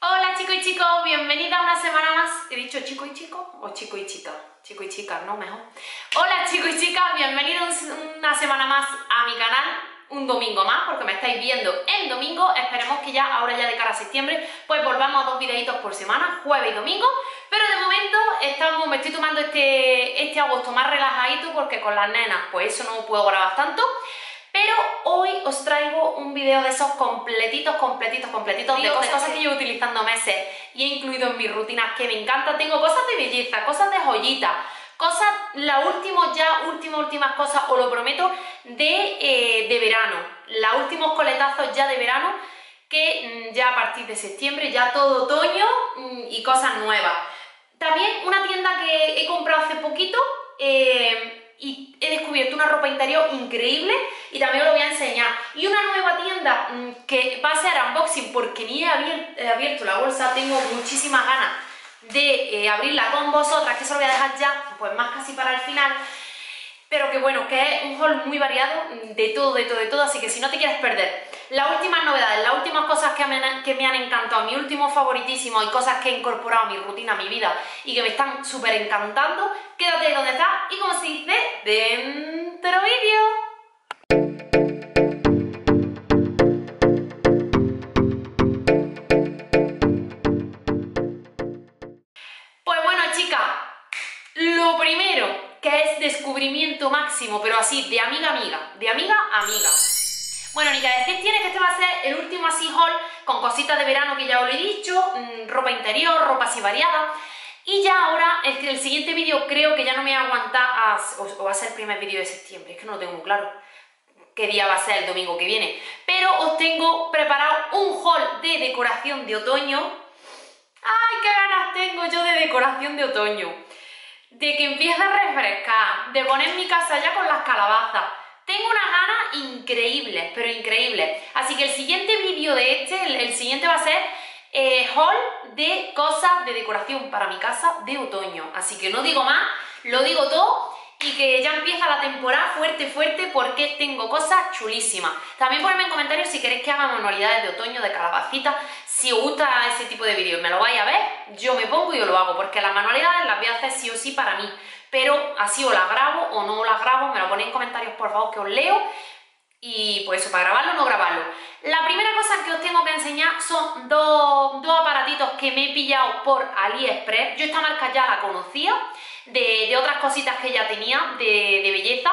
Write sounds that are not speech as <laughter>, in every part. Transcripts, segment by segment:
Hola chicos y chicos, bienvenida una semana más. ¿He dicho chico y chico o chico y chica? Chico y chica, no mejor. Hola chicos y chicas, bienvenidos una semana más a mi canal. Un domingo más, porque me estáis viendo el domingo. Esperemos que ya, ahora ya de cara a septiembre, pues volvamos a dos videitos por semana, jueves y domingo. Pero de momento estamos, me estoy tomando este, este agosto más relajadito porque con las nenas, pues eso no puedo grabar tanto. Pero hoy os traigo un video de esos completitos, completitos, completitos, de cosas, que llevo utilizando meses y he incluido en mi rutina que me encanta. Tengo cosas de belleza, cosas de joyita, cosas, la última ya, últimas, últimas cosas, os lo prometo, de, eh, de verano. Los últimos coletazos ya de verano que mm, ya a partir de septiembre, ya todo otoño mm, y cosas nuevas. También una tienda que he comprado hace poquito, eh, y he descubierto una ropa interior increíble y también os lo voy a enseñar. Y una nueva tienda mm, que va a ser unboxing porque ni he abierto, la bolsa, tengo muchísimas ganas de eh, abrirla con vosotras, que eso lo voy a dejar ya, pues más casi para el final. Pero que bueno, que es un haul muy variado de todo, de todo, de todo, así que si no te quieres perder las últimas novedades, las últimas cosas que me, que me han encantado, mi último favoritísimo y cosas que he incorporado a mi rutina, a mi vida y que me están súper encantando, quédate donde estás y como se dice, dentro vídeo. Pues bueno chicas, lo primero que es descubrimiento máximo, pero así, de amiga a amiga, de amiga a amiga. El último así haul con cositas de verano que ya os lo he dicho, mm, ropa interior, ropa así variada. Y ya ahora, el, siguiente vídeo creo que ya no me voy a aguantar, a, o, va a ser el primer vídeo de septiembre, es que no lo tengo muy claro qué día va a ser el domingo que viene. Pero os tengo preparado un haul de decoración de otoño. ¡Ay, qué ganas tengo yo de decoración de otoño! De que empiece a refrescar, de poner mi casa ya con las calabazas, tengo una gana increíble, pero increíble. Así que el siguiente vídeo de este, el, siguiente va a ser eh, haul de cosas de decoración para mi casa de otoño. Así que no digo más, lo digo todo y que ya empieza la temporada fuerte, fuerte, porque tengo cosas chulísimas. También ponedme en comentarios si queréis que haga manualidades de otoño, de calabacita, si os gusta ese tipo de vídeos, me lo vais a ver, yo me pongo y yo lo hago, porque las manualidades las voy a hacer sí o sí para mí pero así o la grabo o no la grabo, me lo ponéis en comentarios por favor que os leo y pues eso, para grabarlo o no grabarlo. La primera cosa que os tengo que enseñar son dos, aparatitos que me he pillado por AliExpress. Yo esta marca ya la conocía, de, otras cositas que ya tenía de, belleza,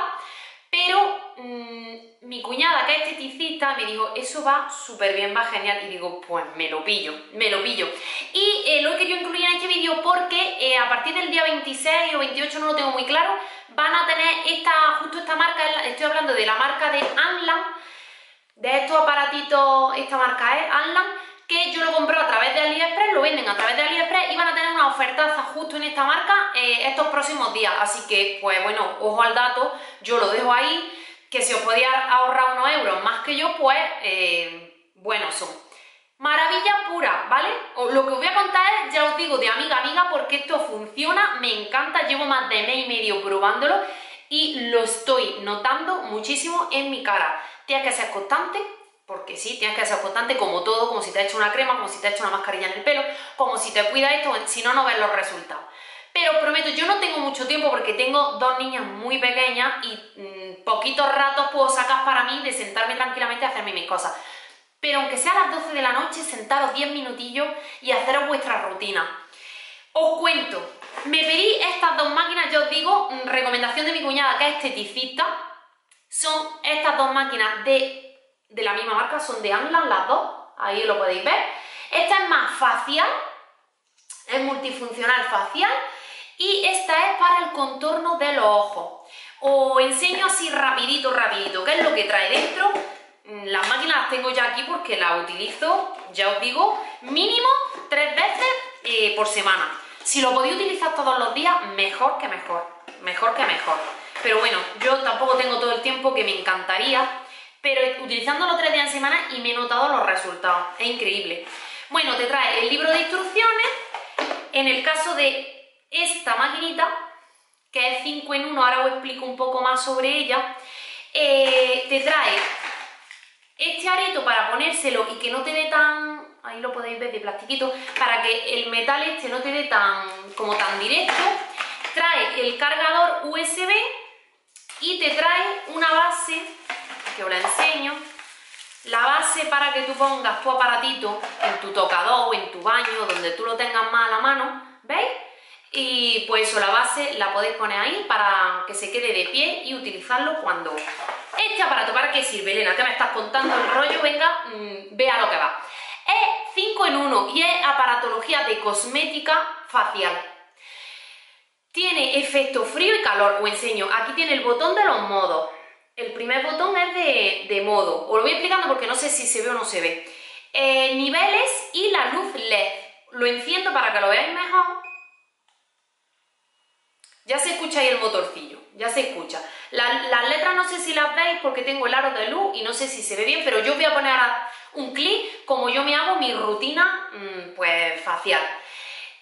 pero mm, mi cuñada, me dijo, eso va súper bien, va genial, y digo, pues me lo pillo, me lo pillo. Y eh, lo he querido incluir en este vídeo porque eh, a partir del día 26 o 28, no lo tengo muy claro, van a tener esta, justo esta marca, estoy hablando de la marca de Anlan, de estos aparatitos, esta marca es Anlan, que yo lo compro a través de AliExpress, lo venden a través de AliExpress y van a tener una ofertaza justo en esta marca eh, estos próximos días. Así que, pues bueno, ojo al dato, yo lo dejo ahí que si os podía ahorrar unos euros más que yo, pues eh, bueno son. Maravilla pura, ¿vale? lo que os voy a contar es, ya os digo, de amiga a amiga, porque esto funciona, me encanta, llevo más de mes y medio probándolo y lo estoy notando muchísimo en mi cara. Tienes que ser constante, porque sí, tienes que ser constante como todo, como si te has hecho una crema, como si te has hecho una mascarilla en el pelo, como si te cuidas esto, si no, no ves los resultados. Pero prometo, yo no tengo mucho tiempo porque tengo dos niñas muy pequeñas y mm, poquitos ratos puedo sacar para mí de sentarme tranquilamente a hacerme mis cosas. Pero aunque sea a las 12 de la noche, sentaros 10 minutillos y haceros vuestra rutina. Os cuento, me pedí estas dos máquinas, yo os digo, mm, recomendación de mi cuñada que es esteticista. Son estas dos máquinas de, de la misma marca, son de Anglan las dos, ahí lo podéis ver. Esta es más facial, es multifuncional facial y esta es para el contorno de los ojos. Os enseño así rapidito, rapidito, qué es lo que trae dentro. Mm, las máquinas las tengo ya aquí porque las utilizo, ya os digo, mínimo tres veces eh, por semana. Si lo podéis utilizar todos los días, mejor que mejor, mejor que mejor. Pero bueno, yo tampoco tengo todo el tiempo que me encantaría, pero utilizándolo tres días en semana y me he notado los resultados, es increíble. Bueno, te trae el libro de instrucciones, en el caso de esta maquinita, que es 5 en 1, ahora os explico un poco más sobre ella, eh, te trae este areto para ponérselo y que no te dé tan ahí lo podéis ver de plastiquito, para que el metal este no te dé tan, como tan directo. Trae el cargador USB y te trae una base, que os la enseño, la base para que tú pongas tu aparatito en tu tocador o en tu baño, donde tú lo tengas más a la mano, ¿veis? Y pues eso, la base la podéis poner ahí para que se quede de pie y utilizarlo cuando... Este aparato, ¿para qué sirve, Elena? ¿Qué me estás contando el rollo? Venga, mm, vea lo que va. Es 5 en 1 y es aparatología de cosmética facial. Tiene efecto frío y calor, os enseño. Aquí tiene el botón de los modos. El primer botón es de, modo. Os lo voy explicando porque no sé si se ve o no se ve. Eh, niveles y la luz LED. Lo enciendo para que lo veáis mejor. Ya se escucha ahí el motorcillo, ya se escucha. las letras no sé si las veis porque tengo el aro de luz y no sé si se ve bien, pero yo voy a poner un clic como yo me hago mi rutina mm, pues facial.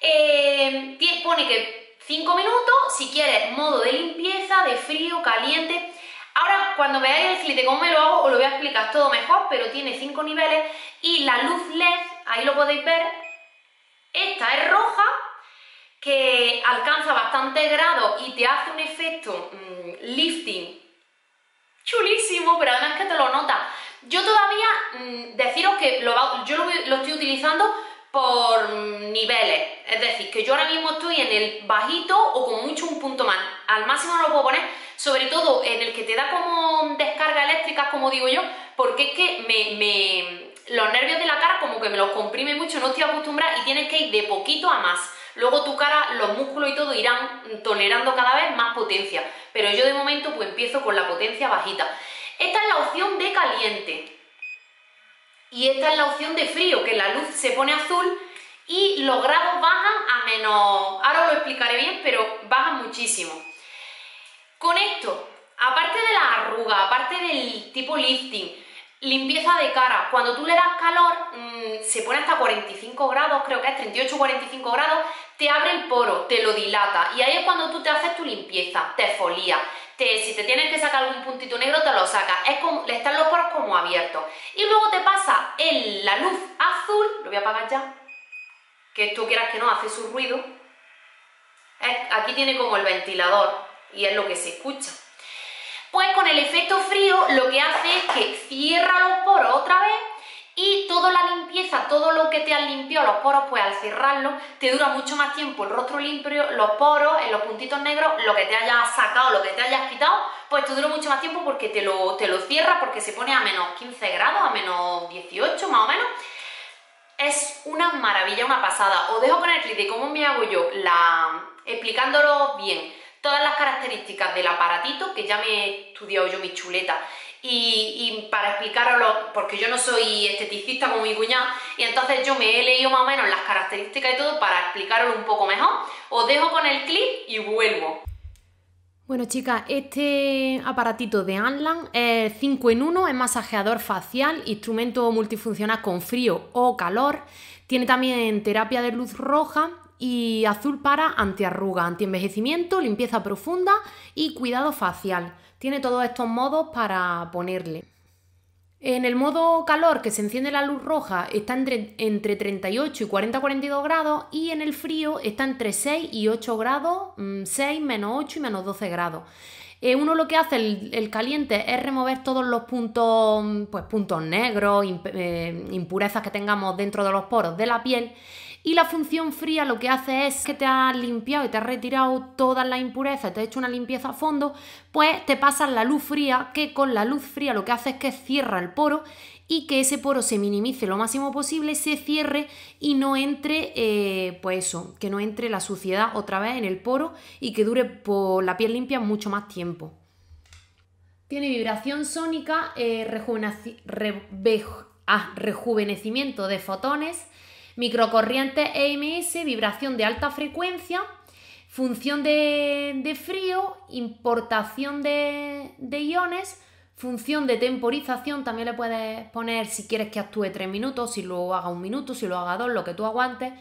Eh, pone que 5 minutos, si quieres modo de limpieza, de frío, caliente. Ahora cuando veáis el clic de cómo me lo hago os lo voy a explicar todo mejor, pero tiene 5 niveles y la luz LED, ahí lo podéis ver, esta es roja que alcanza bastante grado y te hace un efecto mm, lifting chulísimo, pero además que te lo nota. Yo todavía, mm, deciros que lo, yo lo, estoy utilizando por niveles, es decir, que yo ahora mismo estoy en el bajito o con mucho un punto más, al máximo no lo puedo poner, sobre todo en el que te da como descarga eléctrica, como digo yo, porque es que me, los nervios de la cara como que me los comprime mucho, no estoy acostumbrada y tienes que ir de poquito a más. Luego tu cara, los músculos y todo irán tolerando cada vez más potencia, pero yo de momento pues empiezo con la potencia bajita. Esta es la opción de caliente y esta es la opción de frío, que la luz se pone azul y los grados bajan a menos... Ahora lo explicaré bien, pero bajan muchísimo. Con esto, aparte de la arruga, aparte del tipo lifting, Limpieza de cara. Cuando tú le das calor, mm, se pone hasta 45 grados, creo que es 38-45 grados, te abre el poro, te lo dilata. Y ahí es cuando tú te haces tu limpieza, te folía. Te, si te tienes que sacar algún puntito negro, te lo sacas. Es como, están los poros como abiertos. Y luego te pasa en la luz azul, lo voy a apagar ya, que esto quieras que no, hace su ruido. aquí tiene como el ventilador y es lo que se escucha. Pues con el efecto frío lo que hace es que cierra los poros otra vez y toda la limpieza, todo lo que te han limpiado los poros, pues al cerrarlo te dura mucho más tiempo el rostro limpio, los poros, en los puntitos negros, lo que te hayas sacado, lo que te hayas quitado, pues te dura mucho más tiempo porque te lo, te lo cierra, porque se pone a menos 15 grados, a menos 18 más o menos. Es una maravilla, una pasada. Os dejo con el clip de cómo me hago yo, la, explicándolo bien todas las características del aparatito, que ya me he estudiado yo mi chuleta, y, para explicaroslo, porque yo no soy esteticista como mi cuñada, y entonces yo me he leído más o menos las características y todo para explicaroslo un poco mejor. Os dejo con el clip y vuelvo. Bueno chicas, este aparatito de Anlan es 5 en 1, es masajeador facial, instrumento multifuncional con frío o calor, tiene también terapia de luz roja y azul para antiarruga, antienvejecimiento, limpieza profunda y cuidado facial. Tiene todos estos modos para ponerle. En el modo calor, que se enciende la luz roja, está entre, entre 38 y 40-42 grados y en el frío está entre 6 y 8 grados, 6, mm, menos 8 y menos 12 grados. Eh, uno lo que hace el, caliente es remover todos los puntos, mm, pues, puntos negros, eh, impurezas que tengamos dentro de los poros de la piel y la función fría lo que hace es que te has limpiado y te has retirado todas las impurezas, te has hecho una limpieza a fondo, pues te pasas la luz fría, que con la luz fría lo que hace es que cierra el poro y que ese poro se minimice lo máximo posible, se cierre y no entre, eh, pues eso, que no entre la suciedad otra vez en el poro y que dure por la piel limpia mucho más tiempo. Tiene vibración sónica, eh, ah, rejuvenecimiento de fotones, Microcorriente EMS, vibración de alta frecuencia, función de, frío, importación de, iones, Función de temporización, también le puedes poner si quieres que actúe 3 minutos, si lo haga un minuto, si lo haga dos, lo que tú aguantes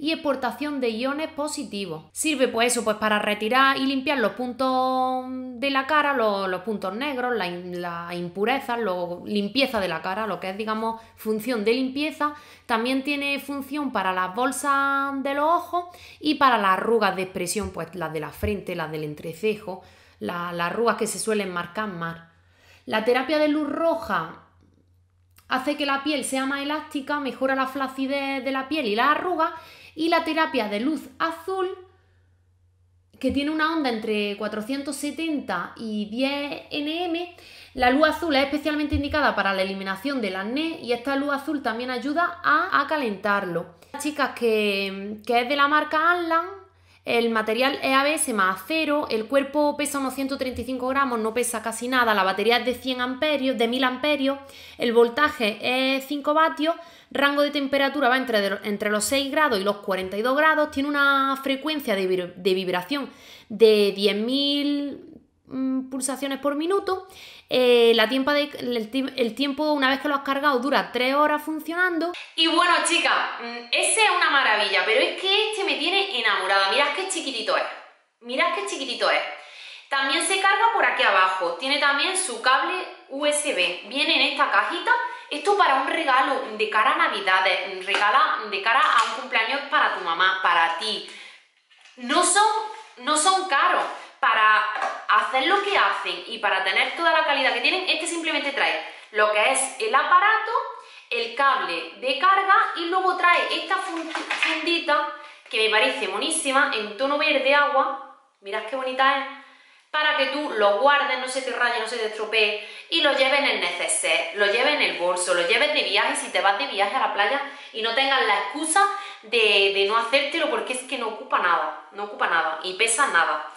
y exportación de iones positivos. Sirve pues eso, pues para retirar y limpiar los puntos de la cara, los, puntos negros, la, la impureza, la limpieza de la cara, lo que es digamos función de limpieza. También tiene función para las bolsas de los ojos y para las arrugas de expresión, pues las de la frente, las del entrecejo, las arrugas que se suelen marcar más. La terapia de luz roja hace que la piel sea más elástica, mejora la flacidez de la piel y las arrugas y la terapia de luz azul, que tiene una onda entre 470 y 10 nm. La luz azul es especialmente indicada para la eliminación del acné y esta luz azul también ayuda a, calentarlo. Chicas que, que es de la marca Anlan, el material es ABS más acero, el cuerpo pesa unos 135 gramos, no pesa casi nada, la batería es de 100 amperios, de 1000 amperios, el voltaje es 5 vatios, rango de temperatura va entre, entre los 6 grados y los 42 grados, tiene una frecuencia de, de vibración de 10.000 Mm, pulsaciones por minuto. Eh, la tiempo de, el, tiempo, una vez que lo has cargado, dura 3 horas funcionando. Y bueno, chicas, mm, ese es una maravilla, pero es que este me tiene enamorada. Mirad qué chiquitito es. Mirad qué chiquitito es. También se carga por aquí abajo. Tiene también su cable USB. Viene en esta cajita. Esto para un regalo de cara a Navidades, regala de cara a un cumpleaños para tu mamá, para ti. No son, no son caros para hacer lo que hacen y para tener toda la calidad que tienen, este simplemente trae lo que es el aparato, el cable de carga y luego trae esta fundita que me parece monísima en tono verde agua, mirad qué bonita es, para que tú lo guardes, no se te raye, no se te estropee y lo lleves en el neceser, lo lleves en el bolso, lo lleves de viaje si te vas de viaje a la playa y no tengas la excusa de, de no hacértelo porque es que no ocupa nada, no ocupa nada y pesa nada.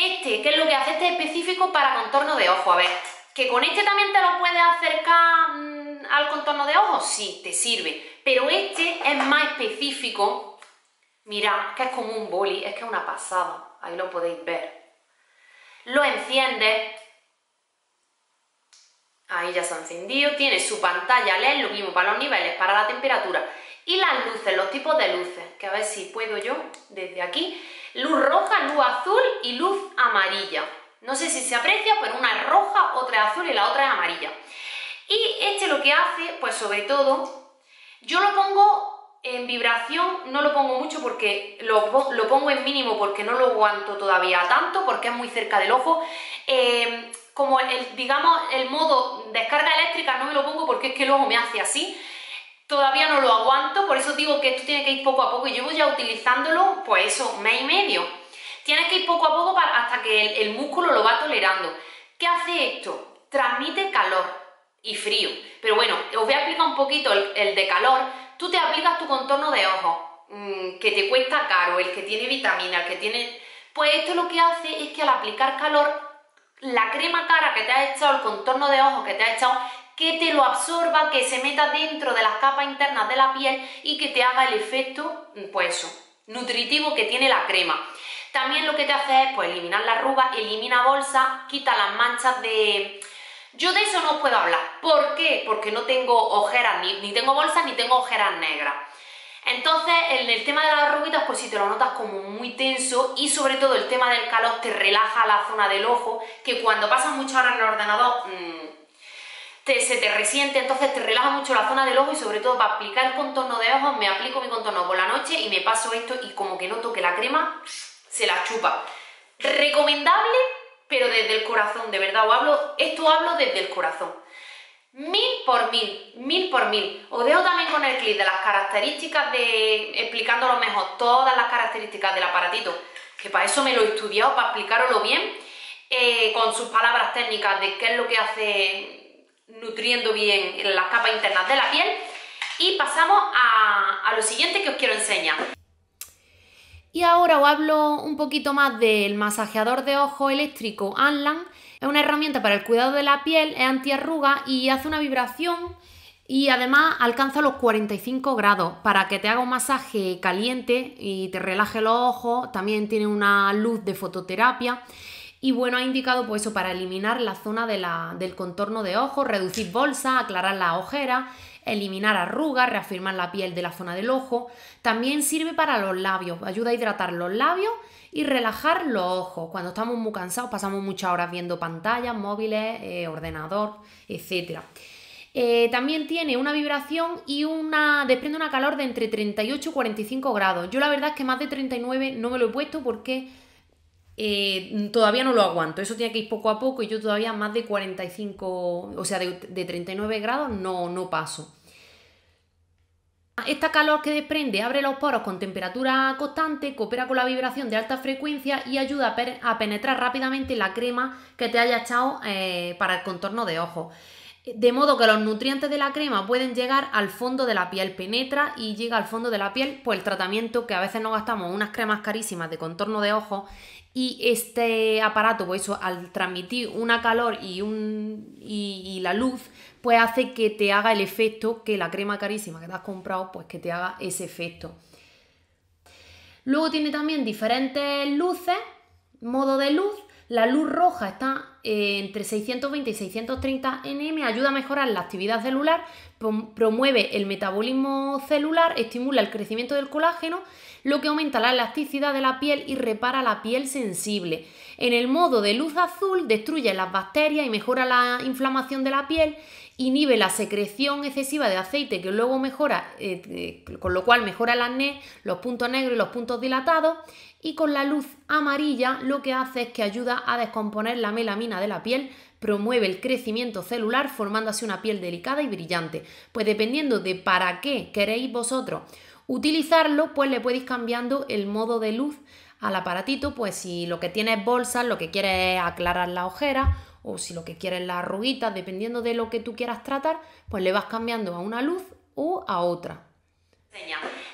Este, ¿qué es lo que hace? Este es específico para contorno de ojo. A ver, ¿que con este también te lo puedes acercar mm, al contorno de ojo? Sí, te sirve. Pero este es más específico. Mira, que es como un boli, es que es una pasada. Ahí lo podéis ver. Lo enciendes. Ahí ya se ha encendido. Tiene su pantalla LED, lo mismo para los niveles, para la temperatura. Y las luces, los tipos de luces. Que a ver si puedo yo desde aquí luz roja, luz azul y luz amarilla. No sé si se aprecia, pero una es roja, otra es azul y la otra es amarilla. Y este lo que hace, pues sobre todo, yo lo pongo en vibración, no lo pongo mucho porque lo, pongo en mínimo porque no lo aguanto todavía tanto, porque es muy cerca del ojo. Eh, como digamos, el modo descarga eléctrica no me lo pongo porque es que el ojo me hace así todavía no lo aguanto, por eso digo que esto tiene que ir poco a poco y llevo ya utilizándolo, pues eso, mes y medio. Tienes que ir poco a poco hasta que el, músculo lo va tolerando. ¿Qué hace esto? Transmite calor y frío. Pero bueno, os voy a explicar un poquito el, de calor. Tú te aplicas tu contorno de ojo, mm, que te cuesta caro, el que tiene vitamina, el que tiene... Pues esto lo que hace es que al aplicar calor, la crema cara que te ha echado, el contorno de ojo que te ha echado, que te lo absorba, que se meta dentro de las capas internas de la piel y que te haga el efecto, pues nutritivo que tiene la crema. También lo que te hace es pues, eliminar la arruga, elimina bolsa, quita las manchas de... Yo de eso no os puedo hablar. ¿Por qué? Porque no tengo ojeras, ni, ni tengo bolsas ni tengo ojeras negras. Entonces, en el tema de las arruguitas, pues si te lo notas como muy tenso y sobre todo el tema del calor te relaja la zona del ojo, que cuando pasas muchas horas en el ordenador... Mmm, se te resiente, entonces te relaja mucho la zona del ojo y sobre todo para aplicar el contorno de ojos me aplico mi contorno por la noche y me paso esto y como que noto que la crema se la chupa. Recomendable, pero desde el corazón, de verdad, hablo, esto hablo desde el corazón. Mil por mil, mil por mil. Os dejo también con el clip de las características de, explicándolo mejor, todas las características del aparatito, que para eso me lo he estudiado, para explicaroslo bien, eh, con sus palabras técnicas de qué es lo que hace nutriendo bien las capas internas de la piel. Y pasamos a, lo siguiente que os quiero enseñar. Y ahora os hablo un poquito más del masajeador de ojo eléctrico Anlan. Es una herramienta para el cuidado de la piel, es antiarruga y hace una vibración y además alcanza los 45 grados para que te haga un masaje caliente y te relaje los ojos. También tiene una luz de fototerapia Y bueno, ha indicado pues eso para eliminar la zona del contorno de ojos, reducir bolsas, aclarar las ojeras, eliminar arrugas, reafirmar la piel de la zona del ojo. También sirve para los labios, ayuda a hidratar los labios y relajar los ojos. Cuando estamos muy cansados pasamos muchas horas viendo pantallas, móviles, eh, ordenador, etc. Eh, también tiene una vibración y una desprende una calor de entre 38 y 45 grados. Yo la verdad es que más de 39 no me lo he puesto porque eh, todavía no lo aguanto. Eso tiene que ir poco a poco y yo todavía más de 45, o sea, de, 39 grados no, no paso. Esta calor que desprende abre los poros con temperatura constante, coopera con la vibración de alta frecuencia y ayuda a, penetrar rápidamente la crema que te haya echado eh, para el contorno de ojos. De modo que los nutrientes de la crema pueden llegar al fondo de la piel, penetra y llega al fondo de la piel, pues el tratamiento que a veces no gastamos unas cremas carísimas de contorno de ojos y este aparato, pues eso, al transmitir una calor y, un, y, la luz, pues hace que te haga el efecto que la crema carísima que te has comprado, pues que te haga ese efecto. Luego tiene también diferentes luces, modo de luz, la luz roja está eh, entre 620 y 630 nm, ayuda a mejorar la actividad celular, promueve el metabolismo celular, estimula el crecimiento del colágeno, lo que aumenta la elasticidad de la piel y repara la piel sensible. En el modo de luz azul destruye las bacterias y mejora la inflamación de la piel inhibe la secreción excesiva de aceite que luego mejora, eh, eh, con lo cual mejora el acné, los puntos negros y los puntos dilatados y con la luz amarilla lo que hace es que ayuda a descomponer la melamina de la piel, promueve el crecimiento celular formando así una piel delicada y brillante. Pues dependiendo de para qué queréis vosotros utilizarlo, pues le podéis cambiando el modo de luz al aparatito, pues si lo que tiene es bolsas, lo que quiere es aclarar la ojera o si lo que quieres es la arruguita, dependiendo de lo que tú quieras tratar, pues le vas cambiando a una luz o a otra.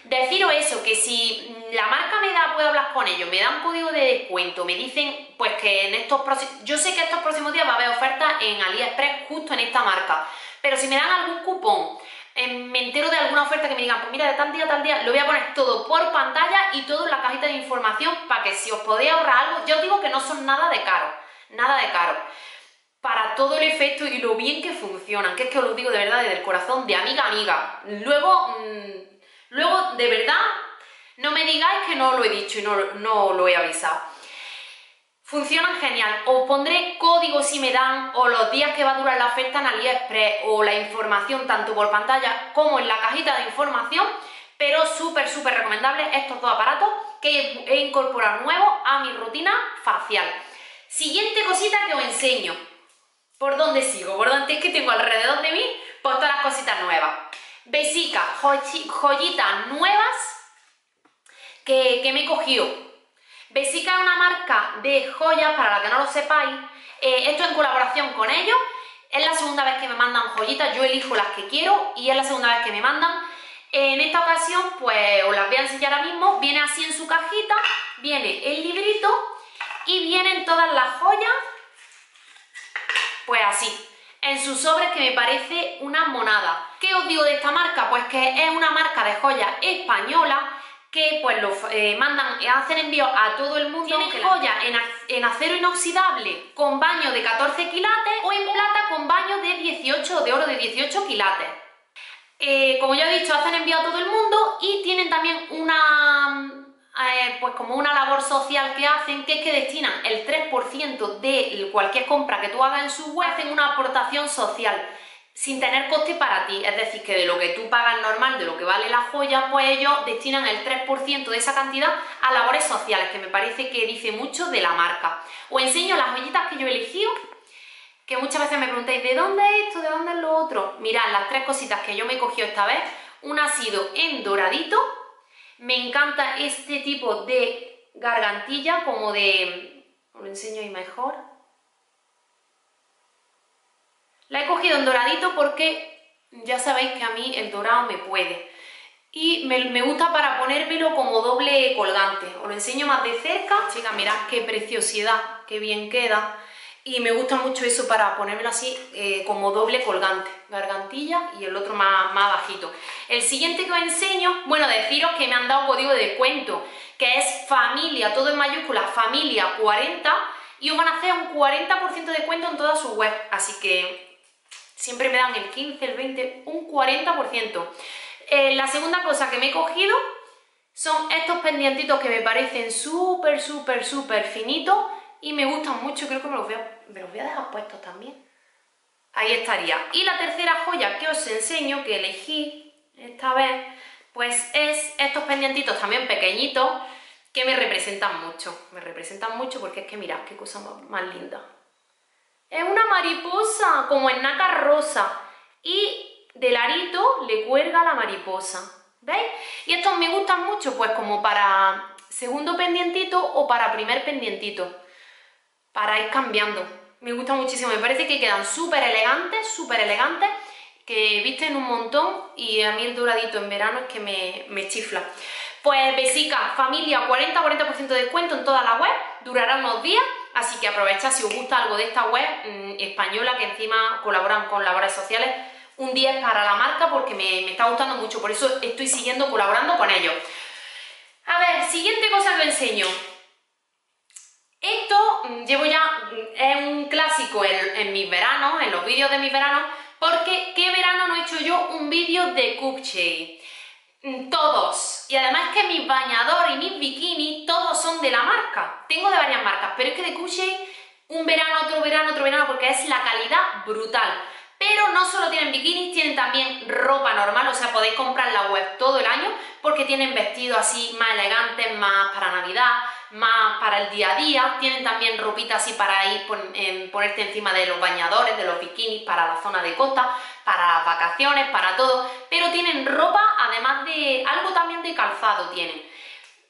Deciros eso, que si la marca me da, puedo hablar con ellos, me dan código de descuento, me dicen pues que en estos próximos, yo sé que estos próximos días va a haber ofertas en AliExpress justo en esta marca, pero si me dan algún cupón, eh, me entero de alguna oferta que me digan, pues mira, de tal día a tal día, lo voy a poner todo por pantalla y todo en la cajita de información para que si os podéis ahorrar algo, yo os digo que no son nada de caro, nada de caro para todo el efecto y lo bien que funcionan, que es que os lo digo de verdad desde el corazón, de amiga a amiga. Luego, mm, luego de verdad, no me digáis que no lo he dicho y no, no lo he avisado. Funcionan genial. Os pondré códigos si me dan o los días que va a durar la oferta en AliExpress o la información tanto por pantalla como en la cajita de información, pero súper, súper recomendable estos dos aparatos que he incorporado nuevos a mi rutina facial. Siguiente cosita que os enseño. ¿Por dónde sigo? ¿Por dónde es que tengo alrededor de mí? Pues todas las cositas nuevas. Besica, joyitas nuevas que, me he cogido. Besica es una marca de joyas, para la que no lo sepáis. Eh, esto en colaboración con ellos. Es la segunda vez que me mandan joyitas, yo elijo las que quiero y es la segunda vez que me mandan. En esta ocasión, pues os las voy a enseñar ahora mismo. Viene así en su cajita, viene el librito y vienen todas las joyas pues así, en sus sobres que me parece una monada. ¿Qué os digo de esta marca? Pues que es una marca de joyas española que pues lo eh, mandan, hacen envíos a todo el mundo. Tienen joyas en, acero inoxidable con baño de 14 quilates o en plata con baño de 18 de oro de 18 quilates. Eh, como ya he dicho, hacen envío a todo el mundo y tienen también una eh, pues como una labor social que hacen, que es que destinan el 3% de cualquier compra que tú hagas en su web, hacen una aportación social sin tener coste para ti, es decir, que de lo que tú pagas normal, de lo que vale la joya, pues ellos destinan el 3% de esa cantidad a labores sociales, que me parece que dice mucho de la marca. Os enseño las joyitas que yo he elegido, que muchas veces me preguntáis, ¿de dónde es esto? ¿De dónde es lo otro? Mirad, las tres cositas que yo me he cogido esta vez, una ha sido en doradito, me encanta este tipo de gargantilla, como de... Os lo enseño ahí mejor. La he cogido en doradito porque ya sabéis que a mí el dorado me puede. Y me, gusta para ponérmelo como doble colgante. Os lo enseño más de cerca. Chicas, mirad qué preciosidad, qué bien queda y me gusta mucho eso para ponérmelo así eh, como doble colgante, gargantilla y el otro más, bajito. El siguiente que os enseño, bueno, deciros que me han dado código de descuento, que es familia, todo en mayúscula, familia 40, y os van a hacer un 40% de descuento en toda su web. Así que siempre me dan el 15, el 20, un 40%. Eh, la segunda cosa que me he cogido son estos pendientitos que me parecen súper, súper, súper finitos y me gustan mucho. Creo que me me los voy a dejar puestos también. Ahí estaría. Y la tercera joya que os enseño, que elegí esta vez, pues es estos pendientitos también pequeñitos que me representan mucho. Me representan mucho porque es que mirad qué cosa más, linda. Es una mariposa, como en nácar rosa. Y del arito le cuelga la mariposa. ¿Veis? Y estos me gustan mucho, pues como para segundo pendientito o para primer pendientito. Para ir cambiando. Me gusta muchísimo. Me parece que quedan súper elegantes, súper elegantes que visten un montón y a mí el doradito en verano es que me, me chifla. Pues Besica, familia, 40-40% de descuento en toda la web, durará unos días, así que aprovechad si os gusta algo de esta web mm, española que encima colaboran con labores sociales, un día es para la marca porque me, me está gustando mucho, por eso estoy siguiendo colaborando con ellos. A ver, siguiente cosa que os enseño. Esto mm, llevo ya, mm, es un clásico en, mis veranos, en los vídeos de mis veranos, porque ¿qué verano no he hecho yo un vídeo de Cupche? Mm, todos. Y además que mis bañadores y mis bikinis, todos son de la marca. Tengo de varias marcas, pero es que de Cupche un verano, otro verano, otro verano, porque es la calidad brutal. Pero no solo tienen bikinis, tienen también ropa normal, o sea, podéis comprar la web todo el año porque tienen vestidos así más elegantes, más para Navidad, más para el día a día. Tienen también ropita así para ir ponerte encima de los bañadores, de los bikinis, para la zona de costa, para vacaciones, para todo. Pero tienen ropa, además de algo también de calzado tienen.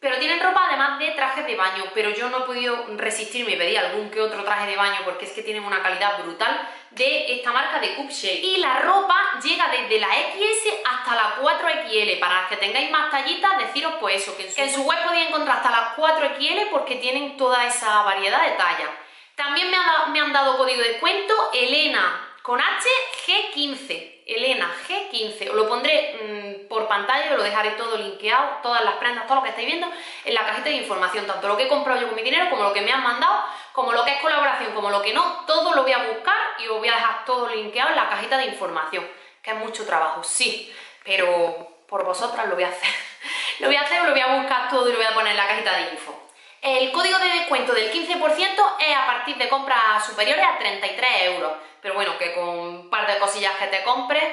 Pero tienen ropa además de trajes de baño, pero yo no he podido resistirme y pedí algún que otro traje de baño porque es que tienen una calidad brutal de esta marca de Cupshape. Y la ropa llega desde la XS hasta la 4XL. Para que tengáis más tallitas, deciros pues eso, que en su, web podéis encontrar hasta las 4XL porque tienen toda esa variedad de tallas. También me, me han dado código de descuento Elena con H G15. Elena G15. Os lo pondré mm, por pantalla, os lo dejaré todo linkeado, todas las prendas, todo lo que estáis viendo en la cajita de información, tanto lo que he comprado yo con mi dinero, como lo que me han mandado, como lo que es colaboración, como lo que no, todo lo voy a buscar y os voy a dejar todo linkeado en la cajita de información, que es mucho trabajo, sí, pero por vosotras lo voy a hacer. <laughs> lo voy a hacer, lo voy a buscar todo y lo voy a poner en la cajita de info. El código de descuento del 15% es a partir de compras superiores a 33 euros. Pero bueno, que con un par de cosillas que te compres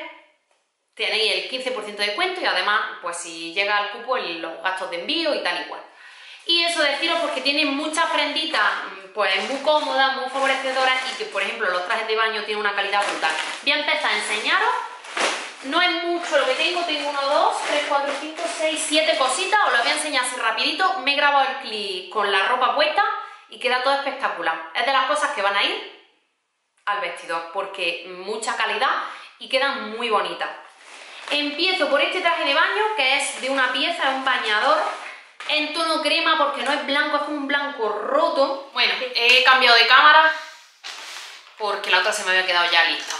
tenéis el 15% de descuento y además, pues si llega al cupo, los gastos de envío y tal y cual. Y eso deciros porque tiene muchas prenditas pues muy cómodas, muy favorecedoras y que por ejemplo los trajes de baño tienen una calidad brutal. Voy a empezar a enseñaros, no es mucho lo que tengo, tengo 1, 2, 3, 4, 5, 6, 7 cositas, os las voy a enseñar así rapidito, me he grabado el clip con la ropa puesta y queda todo espectacular. Es de las cosas que van a ir al vestidor porque mucha calidad y quedan muy bonitas. Empiezo por este traje de baño que es de una pieza, es un bañador en tono crema porque no es blanco, es un blanco roto. Bueno, he cambiado de cámara porque la otra se me había quedado ya lista.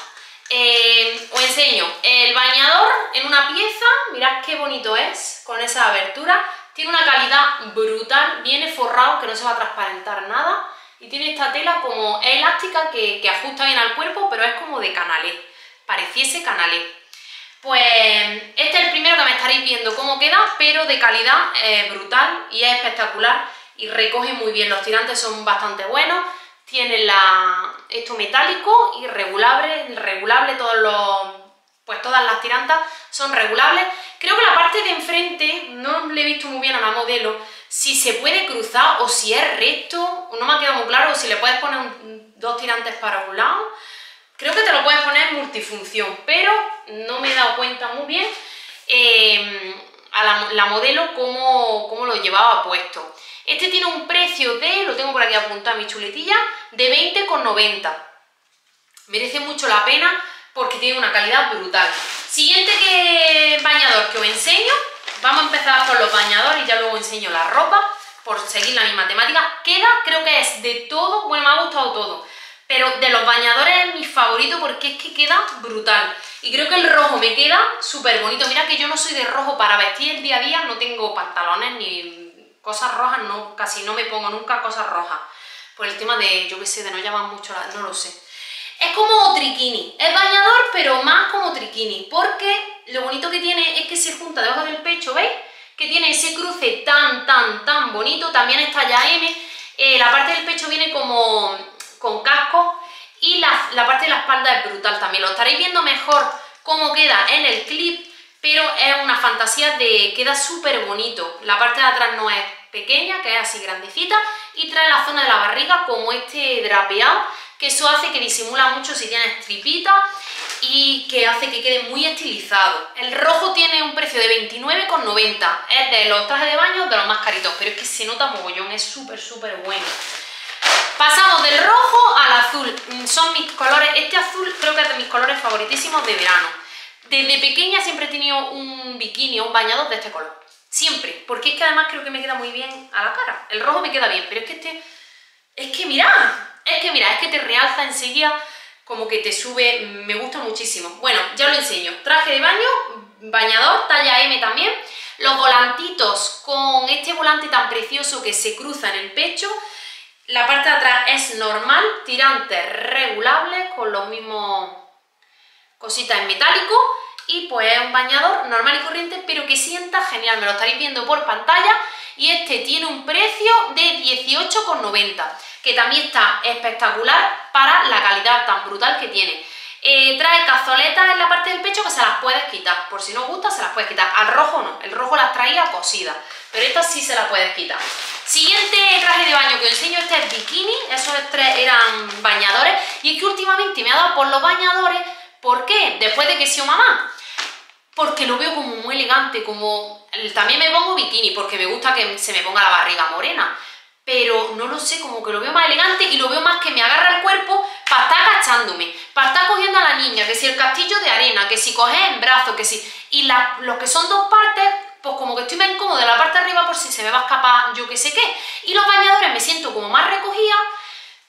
Eh, os enseño el bañador en una pieza, mirad qué bonito es con esa abertura. Tiene una calidad brutal, viene forrado que no se va a transparentar nada y tiene esta tela como elástica que, ajusta bien al cuerpo, pero es como de canalé, pareciese canalé. Pues este es el primero que me estaréis viendo cómo queda, pero de calidad brutal y es espectacular y recoge muy bien, los tirantes son bastante buenos, tiene la, esto metálico y regulable, todos los, pues todas las tirantas son regulables. Creo que la parte de enfrente, no le he visto muy bien a la modelo, si se puede cruzar o si es recto, no me ha quedado muy claro, o si le puedes poner dos tirantes para un lado. Creo que te lo puedes poner multifunción, pero no me he dado cuenta muy bien em, a la, modelo cómo, lo llevaba puesto. Este tiene un precio de, lo tengo por aquí apuntado mi chuletilla, de 20,90. Merece mucho la pena porque tiene una calidad brutal. Siguiente que bañador que os enseño Vamos a empezar por los bañadores y ya luego enseño la ropa, por seguir la misma temática. Queda, creo que es de todo, bueno, me ha gustado todo, pero de los bañadores es mi favorito porque es que queda brutal. Y creo que el rojo me queda súper bonito. Mira que yo no soy de rojo para vestir el día a día, no tengo pantalones ni cosas rojas, no, casi no me pongo nunca cosas rojas. por el tema de, yo qué sé, de no llamar mucho la... no lo sé. Es como triquini, es bañador, pero más como triquini, porque lo bonito que tiene es que se junta debajo del pecho, ¿veis? Que tiene ese cruce tan, tan, tan bonito, también está ya M, eh, la parte del pecho viene como con casco y la, la parte de la espalda es brutal también, lo estaréis viendo mejor cómo queda en el clip, pero es una fantasía de... queda súper bonito. La parte de atrás no es pequeña, que es así grandecita, y trae la zona de la barriga como este drapeado, que eso hace que disimula mucho si tienes tripita y que hace que quede muy estilizado. El rojo tiene un precio de 29,90, es de los trajes de baño de los más caritos, pero es que se nota mogollón, es súper súper bueno. Pasamos del rojo al azul, mm, son mis colores, este azul creo que es de mis colores favoritísimos de verano. Desde pequeña siempre he tenido un bikini o un bañador de este color, siempre, porque es que además creo que me queda muy bien a la cara. El rojo me queda bien, pero es que este, es que mira, es que mira, es que te realza enseguida, como que te sube, me gusta muchísimo. Bueno, ya lo enseño, traje de baño, bañador, talla M también, los volantitos con este volante tan precioso que se cruza en el pecho, la parte de atrás es normal, tirante regulable, con los mismos cositas en metálico. Y pues es un bañador normal y corriente, pero que sienta genial. Me lo estaréis viendo por pantalla. Y este tiene un precio de 18,90, que también está espectacular para la calidad tan brutal que tiene. Eh, trae cazoletas en la parte del pecho que se las puedes quitar. Por si no gusta, se las puedes quitar. Al rojo no, el rojo las traía cosidas, pero estas sí se las puedes quitar. Siguiente traje de baño que os enseño, este es bikini, esos tres eran bañadores, y es que últimamente me ha dado por los bañadores, ¿por qué? Después de que he sido mamá, porque lo veo como muy elegante, como... También me pongo bikini, porque me gusta que se me ponga la barriga morena, pero no lo sé, como que lo veo más elegante y lo veo más que me agarra el cuerpo para estar agachándome, para estar cogiendo a la niña, que si el castillo de arena, que si coges en brazos, que si... Y los que son dos partes pues como que estoy más incómoda en la parte de arriba por si se me va a escapar yo que sé qué. Y los bañadores me siento como más recogida,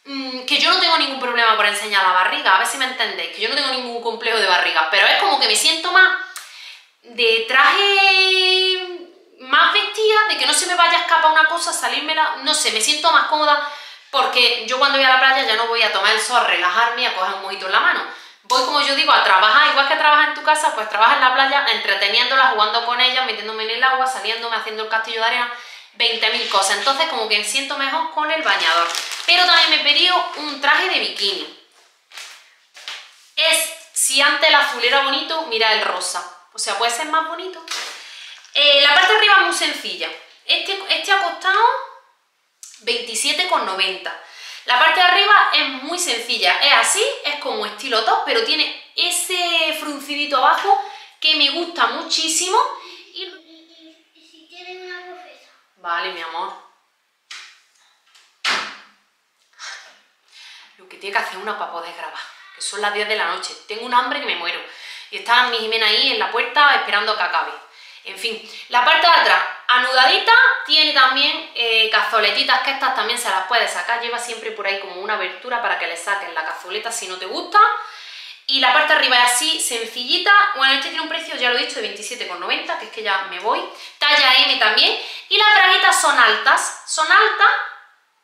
que yo no tengo ningún problema por enseñar la barriga, a ver si me entendéis, que yo no tengo ningún complejo de barriga, pero es como que me siento más de traje más vestida, de que no se me vaya a escapar una cosa, salírmela, no sé, me siento más cómoda porque yo cuando voy a la playa ya no voy a tomar el sol, relajarme y a coger un mojito en la mano voy, como yo digo, a trabajar, igual que trabajas en tu casa, pues trabajas en la playa, entreteniéndola, jugando con ella, metiéndome en el agua, saliéndome, haciendo el castillo de arena, 20.000 cosas. Entonces como que me siento mejor con el bañador. Pero también me he pedido un traje de bikini. Es, si antes el azul era bonito, mira el rosa. O sea, puede ser más bonito. Eh, la parte de arriba es muy sencilla. Este, este ha costado 27,90. La parte de arriba es muy sencilla, es así, es como estilo top, pero tiene ese fruncidito abajo que me gusta muchísimo. Y, si tiene una profesa. Vale, mi amor. Que tiene que hacer una para poder grabar, que son las 10 de la noche. Tengo un hambre que me muero. Y está mi Jimena ahí en la puerta esperando que acabe. En fin, la parte de atrás, anudadita, tiene también eh, cazoletitas que estas también se las puedes sacar, lleva siempre por ahí como una abertura para que le saques la cazoleta si no te gusta. Y la parte de arriba es así, sencillita, bueno, este tiene un precio, ya lo he dicho, de 27,90, que es que ya me voy, talla M también, y las braguitas son altas, son altas,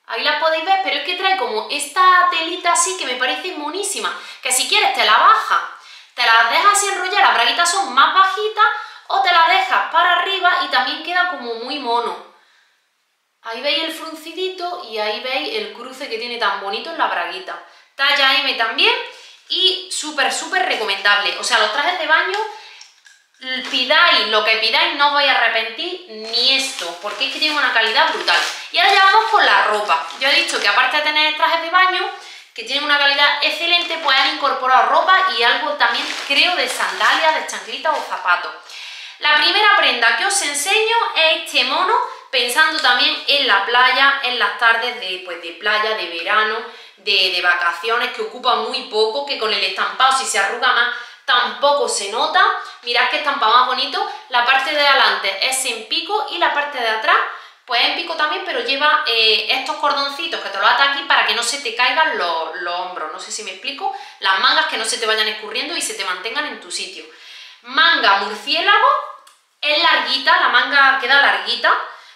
ahí las podéis ver, pero es que trae como esta telita así que me parece monísima, que si quieres te la baja, te las dejas así enrollar, las braguitas son más bajitas, o te la dejas para arriba y también queda como muy mono. Ahí veis el fruncidito y ahí veis el cruce que tiene tan bonito en la braguita. Talla M también y súper, súper recomendable. O sea, los trajes de baño, pidáis lo que pidáis, no os vais a arrepentir ni esto, porque es que tiene una calidad brutal. Y ahora ya vamos con la ropa. Yo he dicho que aparte de tener trajes de baño, que tienen una calidad excelente, pues han incorporado ropa y algo también, creo, de sandalias, de chanclitas o zapatos. La primera prenda que os enseño es este mono, pensando también en la playa, en las tardes de, pues, de playa, de verano, de, vacaciones, que ocupa muy poco, que con el estampado si se arruga más tampoco se nota. Mirad qué estampado más bonito. La parte de adelante es en pico y la parte de atrás pues en pico también, pero lleva eh, estos cordoncitos que te lo atas aquí para que no se te caigan los, los hombros, no sé si me explico, las mangas que no se te vayan escurriendo y se te mantengan en tu sitio. Manga murciélago, es larguita, la manga queda larguita,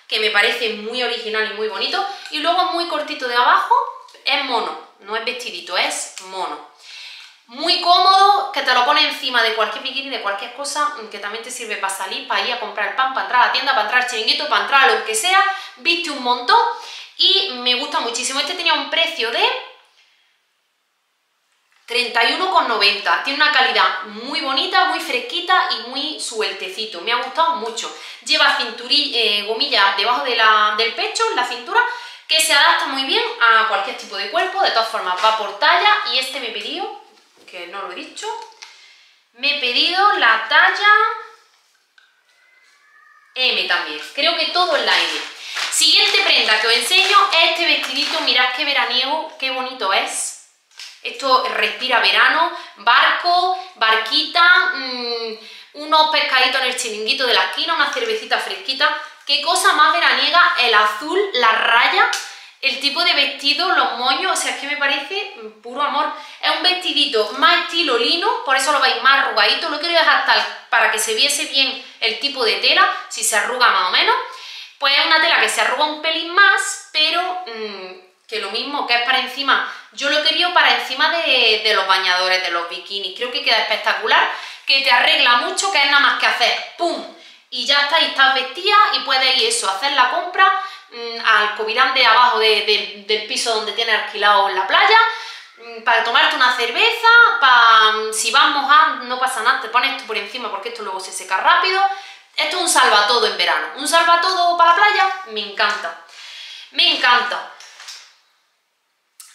que me parece muy original y muy bonito. Y luego muy cortito de abajo, es mono, no es vestidito, es mono. Muy cómodo, que te lo pone encima de cualquier bikini, de cualquier cosa, que también te sirve para salir, para ir a comprar pan, para entrar a la tienda, para entrar al chiringuito, para entrar a lo que sea, viste un montón y me gusta muchísimo. Este tenía un precio de 31,90. Tiene una calidad muy bonita, muy fresquita y muy sueltecito. Me ha gustado mucho. Lleva cinturilla, eh, gomilla debajo del pecho, la cintura, que se adapta muy bien a cualquier tipo de cuerpo. De todas formas, va por talla. Y este me pedido, que no lo he dicho, me he pedido la talla M también. Creo que todo en la M. Siguiente prenda que os enseño es este vestidito. Mirad qué veraniego, qué bonito es esto respira verano, barco, barquita, mmm, unos pescaditos en el chiringuito de la esquina, una cervecita fresquita. Qué cosa más veraniega, el azul, la raya, el tipo de vestido, los moños, o sea, es que me parece puro amor. Es un vestidito más estilo lino, por eso lo veis más arrugadito. Lo quiero dejar tal para que se viese bien el tipo de tela, si se arruga más o menos. Pues es una tela que se arruga un pelín más, pero mmm, que lo mismo, que es para encima, yo lo querido para encima de, los bañadores, de los bikinis, creo que queda espectacular, que te arregla mucho, que es nada más que hacer ¡pum! y ya está, y estás vestida y puedes ir eso, hacer la compra mm, al covirán de abajo del piso donde tienes alquilado en la playa, mm, para tomarte una cerveza, para mm, si vas mojando no pasa nada, te pones esto por encima porque esto luego se seca rápido. Esto es un salvatodo en verano. Un salvatodo para la playa, me encanta. Me encanta.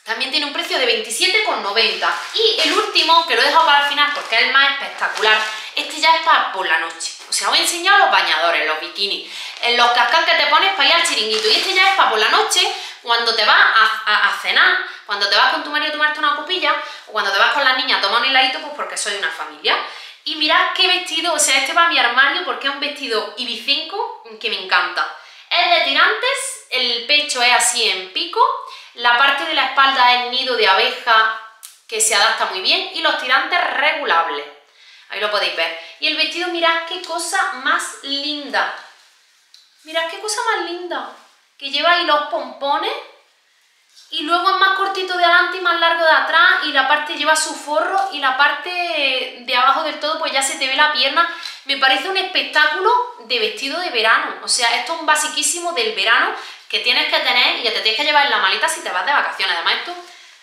También tiene un precio de 27,90. Y el último, que lo he dejado para el final porque es el más espectacular, este ya es para por la noche. O sea, os he enseñado los bañadores, los bikinis, en los cascas que te pones para ir al chiringuito. Y este ya es para por la noche, cuando te vas a, cenar, cuando te vas con tu marido a tomarte una copilla, o cuando te vas con las niñas a tomar un heladito, pues porque soy una familia. Y mirad qué vestido, o sea, este va a mi armario porque es un vestido ibicenco que me encanta. Es de tirantes, el pecho es así en pico, la parte de la espalda es nido de abeja que se adapta muy bien y los tirantes regulables. Ahí lo podéis ver. Y el vestido, mirad qué cosa más linda. Mirad qué cosa más linda. Que lleva ahí los pompones y luego es más cortito de adelante y más largo de atrás y la parte lleva su forro y la parte de abajo del todo pues ya se te ve la pierna. Me parece un espectáculo de vestido de verano. O sea, esto es un basiquísimo del verano que tienes que tener y que te tienes que llevar en la maleta si te vas de vacaciones. Además, esto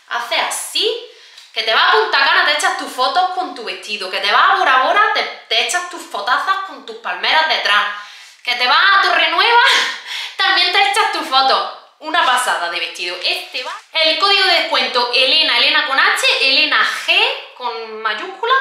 hace así, que te vas a Punta Cana, te echas tus fotos con tu vestido, que te vas a Bora Bora, te, echas tus fotazas con tus palmeras detrás, que te vas a Torre Nueva, <laughs> también te echas tus fotos. Una pasada de vestido. Este va. El código de descuento Elena, Elena con H, Elena G con mayúscula.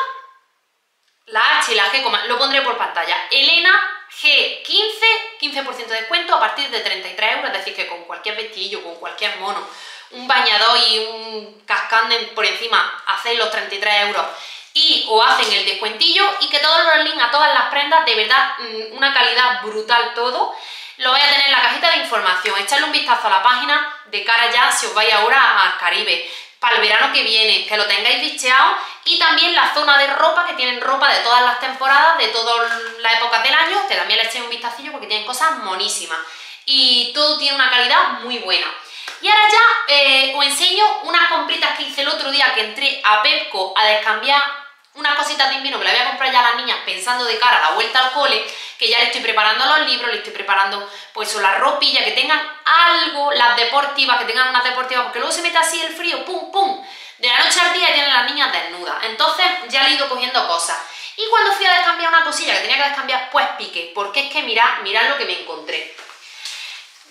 La H y la G, con, lo pondré por pantalla. Elena G15, 15% de descuento a partir de 33 euros, es decir, que con cualquier vestillo, con cualquier mono, un bañador y un cascán por encima, hacéis los 33 euros y o hacen el descuentillo y que todos los links a todas las prendas, de verdad, mm, una calidad brutal todo, lo voy a tener en la cajita de información. Echarle un vistazo a la página de cara ya si os vais ahora al Caribe para el verano que viene, que lo tengáis bicheado y también la zona de ropa, que tienen ropa de todas las temporadas, de todas las épocas del año, que también le echéis un vistacillo porque tienen cosas monísimas y todo tiene una calidad muy buena. Y ahora ya eh, os enseño unas compritas que hice el otro día que entré a Pepco a descambiar unas cositas de invierno que le voy a comprar ya a las niñas pensando de cara a la vuelta al cole, que ya le estoy preparando los libros, le estoy preparando pues la ropilla, que tengan algo, las deportivas, que tengan unas deportivas, porque luego se mete así el frío, pum, pum, de la noche al día tienen las niñas desnudas. Entonces ya le he ido cogiendo cosas. Y cuando fui a descambiar una cosilla que tenía que descambiar, pues pique, porque es que mirad, mirad lo que me encontré.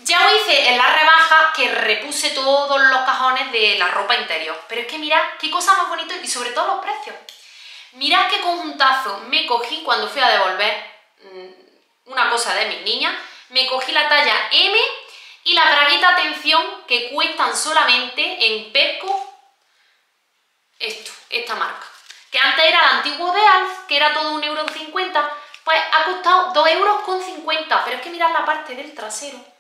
Ya os hice en la rebaja que repuse todos los cajones de la ropa interior, pero es que mirad qué cosa más bonita y sobre todo los precios. Mirad qué conjuntazo me cogí cuando fui a devolver mm, una cosa de mis niñas. Me cogí la talla M y la braguita, atención, que cuestan solamente en Perco esto, esta marca. Que antes era el antiguo de Alf, que era todo un euro pues ha costado 2,50 euros Pero es que mirad la parte del trasero.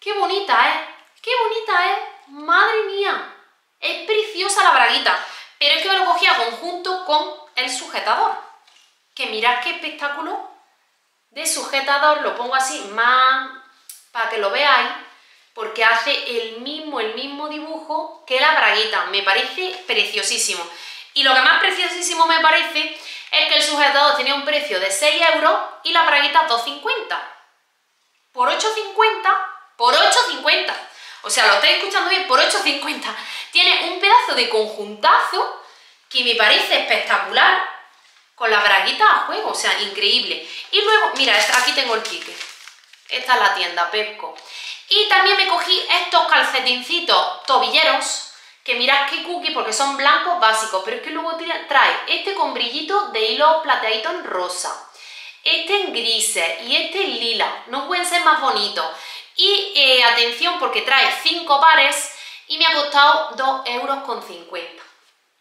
¡Qué bonita es! ¡Qué bonita es! ¡Madre mía! Es preciosa la braguita. Pero es que me lo cogí a conjunto con el sujetador. Que mirad qué espectáculo de sujetador, lo pongo así más para que lo veáis, porque hace el mismo, el mismo dibujo que la braguita. Me parece preciosísimo. Y lo que más preciosísimo me parece es que el sujetador tenía un precio de 6 euros y la braguita 2,50. Por 8,50, por 8,50. O sea, lo estáis escuchando bien, por 8,50. Tiene un pedazo de conjuntazo que me parece espectacular con la braguita a juego, o sea, increíble. Y luego, mira, aquí tengo el ticket. Esta es la tienda, Pepco. Y también me cogí estos calcetincitos tobilleros, que mirad qué cookie, porque son blancos básicos, pero es que luego trae este con brillito de hilo plateadito en rosa, este en grises y este en lila, no pueden ser más bonitos. Y eh, atención, porque trae 5 pares y me ha costado 2,50 euros.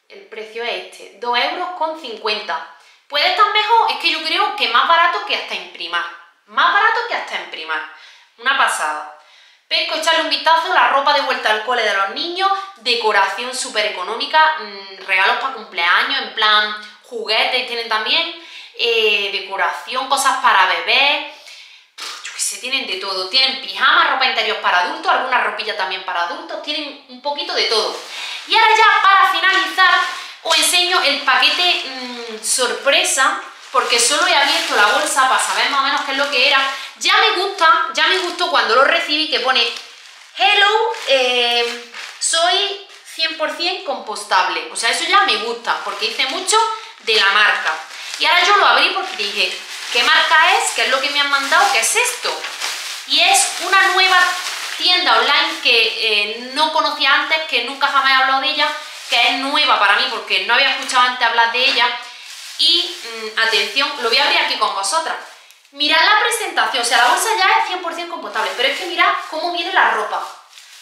El precio es este, 2,50 euros. ¿Puede estar mejor? Es que yo creo que más barato que hasta imprimar. Más barato que hasta imprimar. Una pasada. Pesco, echarle un vistazo, la ropa de vuelta al cole de los niños, decoración súper económica, mm, regalos para cumpleaños, en plan juguetes tienen también, eh, decoración, cosas para bebés, sé, tienen de todo. Tienen pijamas, ropa interior para adultos, alguna ropilla también para adultos, tienen un poquito de todo. Y ahora ya para finalizar os enseño el paquete mm, sorpresa porque solo he abierto la bolsa para saber más o menos qué es lo que era. Ya me gusta, ya me gustó cuando lo recibí que pone Hello, eh, soy 100% compostable. O sea, eso ya me gusta porque dice mucho de la marca. Y ahora yo lo abrí porque dije, ¿qué marca es? ¿Qué es lo que me han mandado? ¿Qué es esto? Y es una nueva tienda online que eh, no conocía antes, que nunca jamás he hablado de ella, que es nueva para mí porque no había escuchado antes hablar de ella y mm, atención, lo voy a abrir aquí con vosotras. Mirad la presentación, o sea, la bolsa ya es 100% compostable, pero es que mirad cómo viene la ropa.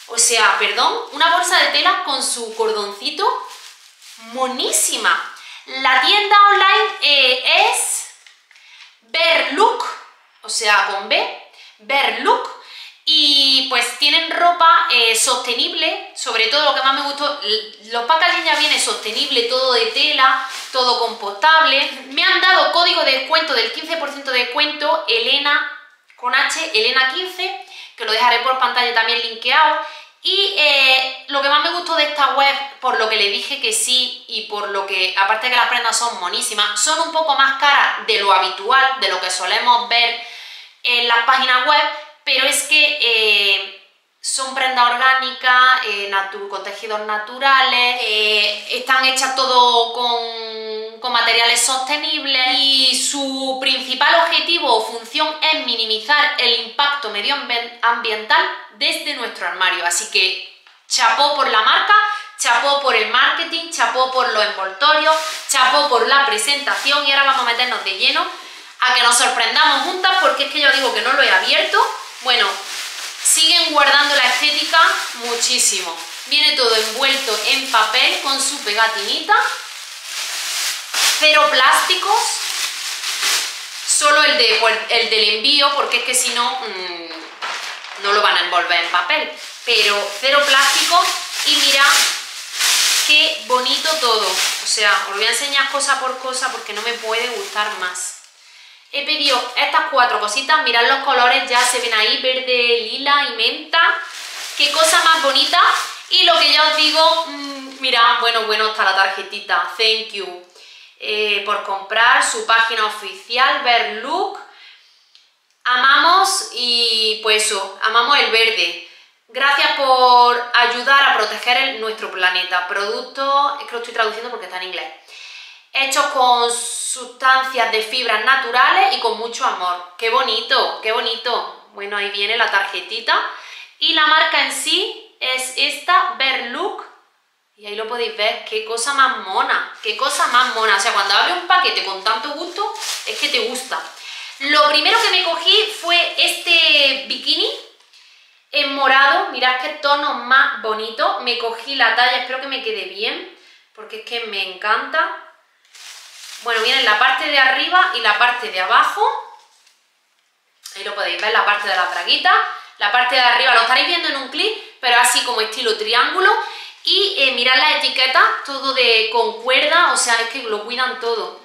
O sea, perdón, una bolsa de tela con su cordoncito monísima. La tienda online eh, es Berlook, o sea, con B, Berlook, y pues tienen ropa eh, sostenible, sobre todo lo que más me gustó, los packaging ya viene sostenible, todo de tela, todo compostable. Me han dado código de descuento del 15% de descuento, Elena con H, Elena 15, que lo dejaré por pantalla también linkeado. Y eh, lo que más me gustó de esta web, por lo que le dije que sí y por lo que, aparte que las prendas son monísimas, son un poco más caras de lo habitual, de lo que solemos ver en las páginas web, pero es que eh, son prendas orgánicas, eh, con tejidos naturales, eh, están hechas todo con, materiales sostenibles y su principal objetivo o función es minimizar el impacto medioambiental desde nuestro armario. Así que chapó por la marca, chapó por el marketing, chapó por los envoltorios, chapó por la presentación y ahora vamos a meternos de lleno a que nos sorprendamos juntas porque es que yo digo que no lo he abierto bueno, siguen guardando la estética muchísimo. Viene todo envuelto en papel con su pegatinita. Cero plásticos. Solo el, de, el del envío, porque es que si no, mm, no lo van a envolver en papel. Pero cero plástico y mira qué bonito todo. O sea, os voy a enseñar cosa por cosa porque no me puede gustar más he pedido estas cuatro cositas, mirad los colores, ya se ven ahí, verde, lila y menta, qué cosa más bonita, y lo que ya os digo, mmm, mirad, bueno, bueno, está la tarjetita, thank you, eh, por comprar su página oficial, Verlook, amamos y pues eso, amamos el verde, gracias por ayudar a proteger nuestro planeta, producto, es que lo estoy traduciendo porque está en inglés, hechos con sustancias de fibras naturales y con mucho amor. ¡Qué bonito! ¡Qué bonito! Bueno, ahí viene la tarjetita. Y la marca en sí es esta, Berlook. Y ahí lo podéis ver, qué cosa más mona, qué cosa más mona. O sea, cuando abres un paquete con tanto gusto, es que te gusta. Lo primero que me cogí fue este bikini en morado. Mirad qué tono más bonito. Me cogí la talla, espero que me quede bien, porque es que me encanta. Bueno, viene la parte de arriba y la parte de abajo. Ahí lo podéis ver, la parte de las braguitas. La parte de arriba lo estaréis viendo en un clip, pero así como estilo triángulo. Y eh, mirad las etiquetas, todo de con cuerda, o sea, es que lo cuidan todo.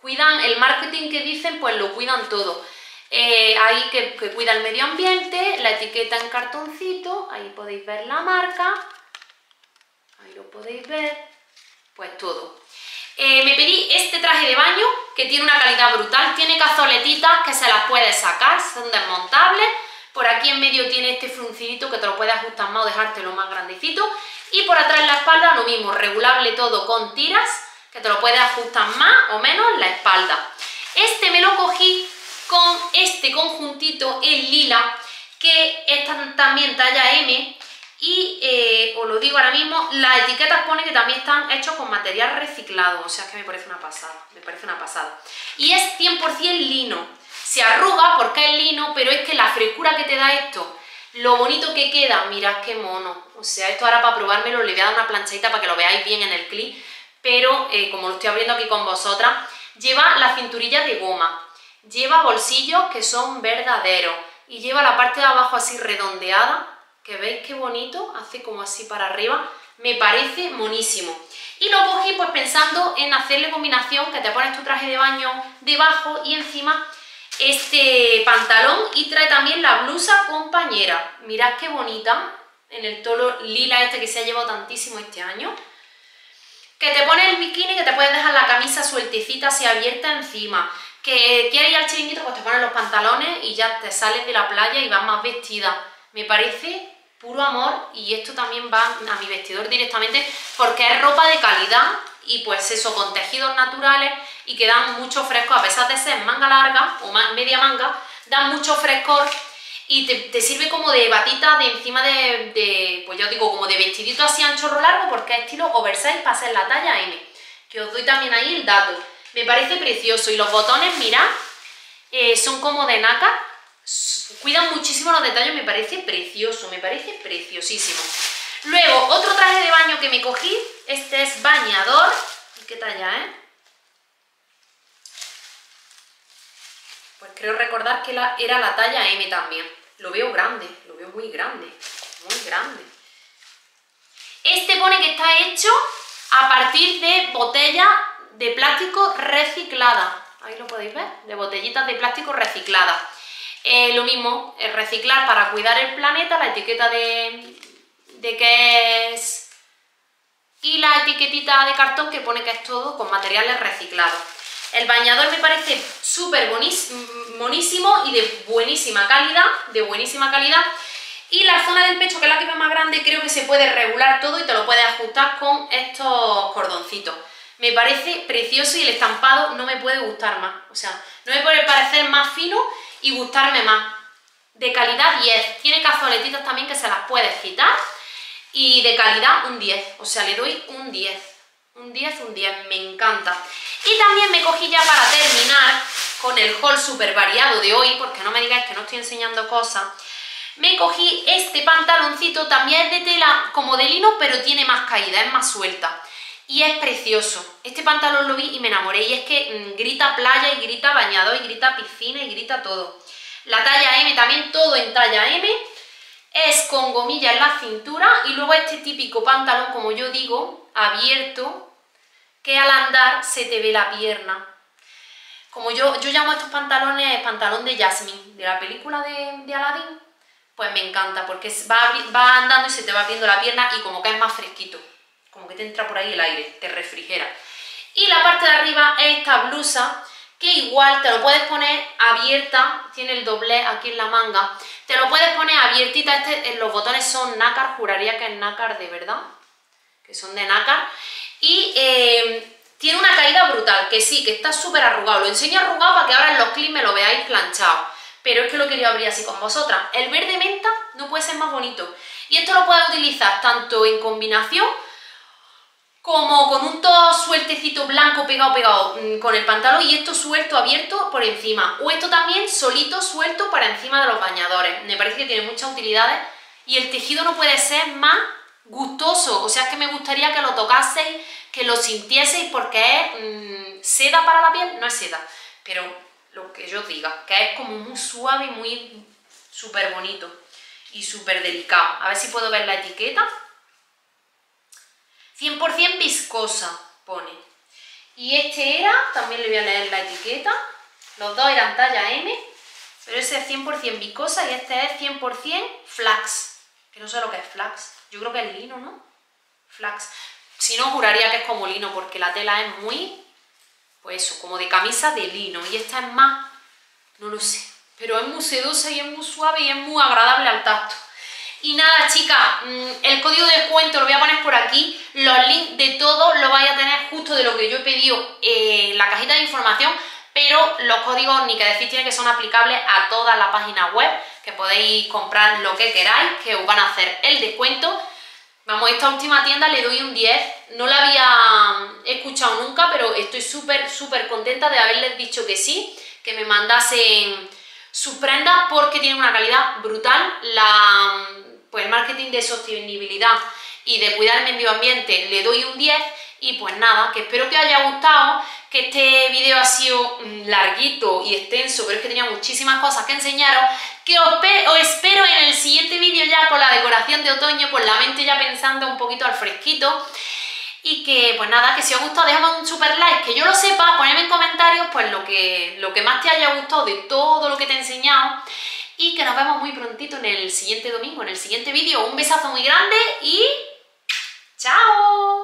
Cuidan el marketing que dicen, pues lo cuidan todo. Eh, ahí que, cuida el medio ambiente, la etiqueta en cartoncito, ahí podéis ver la marca, ahí lo podéis ver, pues todo. Eh, me pedí este traje de baño que tiene una calidad brutal, tiene cazoletitas que se las puedes sacar, son desmontables, por aquí en medio tiene este fruncidito que te lo puedes ajustar más o dejártelo más grandecito y por atrás en la espalda lo mismo, regulable todo con tiras que te lo puedes ajustar más o menos en la espalda. Este me lo cogí con este conjuntito en lila que es también talla M y eh, os lo digo ahora mismo, las etiquetas pone que también están hechos con material reciclado, o sea que me parece una pasada, me parece una pasada. Y es 100% lino, se arruga porque es lino, pero es que la frescura que te da esto, lo bonito que queda, mirad qué mono, o sea, esto ahora para probármelo le voy a dar una planchadita para que lo veáis bien en el clip, pero eh, como lo estoy abriendo aquí con vosotras, lleva la cinturilla de goma, lleva bolsillos que son verdaderos y lleva la parte de abajo así redondeada, que veis qué bonito, hace como así para arriba, me parece monísimo. Y lo cogí pues pensando en hacerle combinación, que te pones tu traje de baño debajo y encima este pantalón y trae también la blusa compañera. Mirad qué bonita, en el tono lila este que se ha llevado tantísimo este año. Que te pones el bikini, que te puedes dejar la camisa sueltecita así abierta encima. Que quieres ir al chiringuito, pues te pones los pantalones y ya te sales de la playa y vas más vestida. Me parece puro amor y esto también va a mi vestidor directamente porque es ropa de calidad y pues eso, con tejidos naturales y que dan mucho fresco, a pesar de ser manga larga o media manga, dan mucho frescor y te, sirve como de batita de encima de, pues yo digo, como de vestidito así ancho largo porque es estilo oversize para ser la talla M, que os doy también ahí el dato. Me parece precioso. Y los botones, mirad, eh, son como de nácar, cuidan muchísimo los detalles, me parece precioso, me parece preciosísimo. Luego, otro traje de baño que me cogí, este es bañador, ¿qué talla, eh? Pues creo recordar que era la talla M también. Lo veo grande, lo veo muy grande, muy grande. Este pone que está hecho a partir de botella de plástico reciclada. Ahí lo podéis ver, de botellitas de plástico recicladas. Eh, lo mismo, reciclar para cuidar el planeta, la etiqueta de, de que es... Y la etiquetita de cartón que pone que es todo con materiales reciclados. El bañador me parece súper bonísimo y de buenísima calidad, de buenísima calidad. Y la zona del pecho, que es la que veo más grande, creo que se puede regular todo y te lo puedes ajustar con estos cordoncitos. Me parece precioso y el estampado no me puede gustar más. O sea, no me puede parecer más fino y gustarme más. De calidad 10. Tiene cazoletitas también que se las puedes quitar. Y de calidad un 10. O sea, le doy un 10. Un 10, un 10. Me encanta. Y también me cogí ya para terminar con el haul súper variado de hoy, porque no me digáis que no estoy enseñando cosas. Me cogí este pantaloncito, también es de tela como de lino, pero tiene más caída, es más suelta y es precioso. Este pantalón lo vi y me enamoré y es que mm, grita playa y grita bañador y grita piscina y grita todo. La talla M también, todo en talla M. Es con gomilla en la cintura y luego este típico pantalón, como yo digo, abierto, que al andar se te ve la pierna. Como yo, yo llamo a estos pantalones pantalón de Jasmine, de la película de, Aladdin, pues me encanta porque va, va andando y se te va abriendo la pierna y como que es más fresquito como que te entra por ahí el aire, te refrigera. Y la parte de arriba es esta blusa, que igual te lo puedes poner abierta, tiene el doble aquí en la manga, te lo puedes poner abiertita, este, eh, los botones son nácar, juraría que es nácar de verdad, que son de nácar, y eh, tiene una caída brutal, que sí, que está súper arrugado, lo enseño arrugado para que ahora en los clips me lo veáis planchado, pero es que lo quería abrir así con vosotras. El verde menta no puede ser más bonito, y esto lo puedes utilizar tanto en combinación como con un todo sueltecito blanco pegado pegado mm, con el pantalón y esto suelto abierto por encima. O esto también solito suelto para encima de los bañadores. Me parece que tiene muchas utilidades y el tejido no puede ser más gustoso. O sea es que me gustaría que lo tocaseis que lo sintieseis porque es mm, seda para la piel, no es seda pero lo que yo diga, que es como muy suave y muy súper bonito y súper delicado a ver si puedo ver la etiqueta 100% viscosa, pone. Y este era, también le voy a leer la etiqueta, los dos eran talla M, Pero ese es 100% viscosa y este es 100% flax. Que no sé lo que es flax. Yo creo que es lino, ¿no? Flax. Si no, juraría que es como lino, porque la tela es muy, pues eso, como de camisa de lino. Y esta es más, no lo sé. Pero es muy sedosa y es muy suave y es muy agradable al tacto. Y nada, chicas, mm, el código de descuento lo voy a poner por aquí. Los links de todo lo vais a tener justo de lo que yo he pedido en la cajita de información. Pero los códigos, ni que decir, tienen que son aplicables a toda la página web, que podéis comprar lo que queráis, que os van a hacer el descuento. Vamos, esta última tienda le doy un 10. No la había escuchado nunca, pero estoy súper, súper contenta de haberles dicho que sí, que me mandasen sus prendas porque tienen una calidad brutal. La pues el marketing de sostenibilidad y de cuidar el medio ambiente le doy un 10 y pues nada, que espero que os haya gustado, que este vídeo ha sido mm, larguito y extenso, pero es que tenía muchísimas cosas que enseñaros, que os, espero en el siguiente vídeo ya con la decoración de otoño, con la mente ya pensando un poquito al fresquito, y que pues nada, que si os ha gustado dejadme un super like, que yo lo sepa, ponedme en comentarios pues lo que, lo que más te haya gustado de todo lo que te he enseñado, y que nos vemos muy prontito en el siguiente domingo, en el siguiente vídeo. Un besazo muy grande y ¡chao!